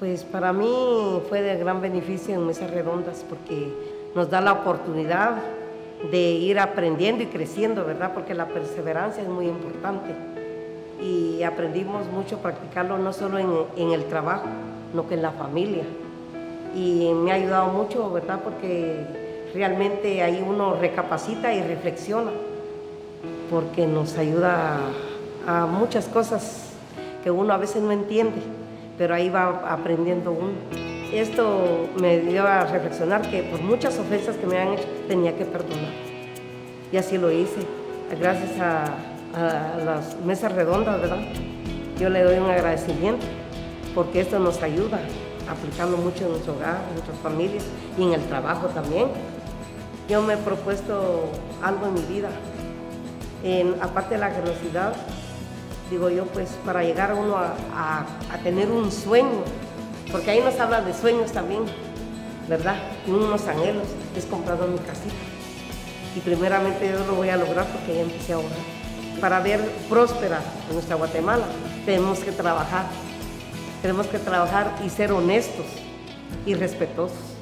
Pues para mí fue de gran beneficio en mesas redondas porque nos da la oportunidad de ir aprendiendo y creciendo, ¿verdad? Porque la perseverancia es muy importante y aprendimos mucho a practicarlo no solo en, el trabajo, sino que en la familia. Y me ha ayudado mucho, ¿verdad? Porque realmente ahí uno recapacita y reflexiona, porque nos ayuda a muchas cosas que uno a veces no entiende, pero ahí va aprendiendo uno. Esto me dio a reflexionar que por muchas ofensas que me han hecho tenía que perdonar. Y así lo hice, gracias a, a las mesas redondas, ¿verdad? Yo le doy un agradecimiento porque esto nos ayuda a aplicarlo mucho en nuestro hogar, en nuestras familias y en el trabajo también. Yo me he propuesto algo en mi vida, en, aparte de la generosidad, digo yo, pues para llegar uno a, a, a, tener un sueño, porque ahí nos habla de sueños también, ¿verdad? Y unos anhelos, es comprado mi casita. Y primeramente yo lo voy a lograr porque ya empecé a orar. Para ver próspera nuestra Guatemala, tenemos que trabajar. Tenemos que trabajar y ser honestos y respetuosos.